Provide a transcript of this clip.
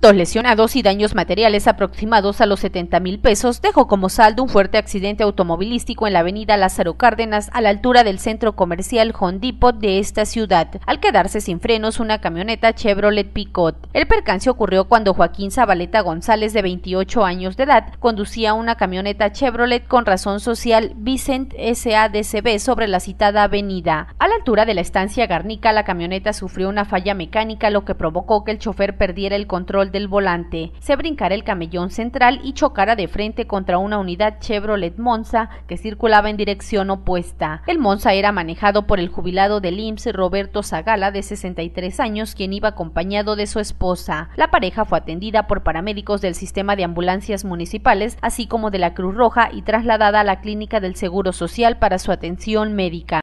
Dos lesionados y daños materiales aproximados a los 70 mil pesos dejó como saldo un fuerte accidente automovilístico en la avenida Lázaro Cárdenas a la altura del centro comercial Home Depot de esta ciudad, al quedarse sin frenos una camioneta Chevrolet Picot. El percance ocurrió cuando Joaquín Zabaleta González, de 28 años de edad, conducía una camioneta Chevrolet con razón social Vicent SADCB sobre la citada avenida. A la altura de la estancia Garnica, la camioneta sufrió una falla mecánica, lo que provocó que el chofer perdiera el del volante, se brincara el camellón central y chocara de frente contra una unidad Chevrolet Monza que circulaba en dirección opuesta. El Monza era manejado por el jubilado del IMSS Roberto Zagala de 63 años, quien iba acompañado de su esposa. La pareja fue atendida por paramédicos del sistema de ambulancias municipales, así como de la Cruz Roja y trasladada a la clínica del Seguro Social para su atención médica.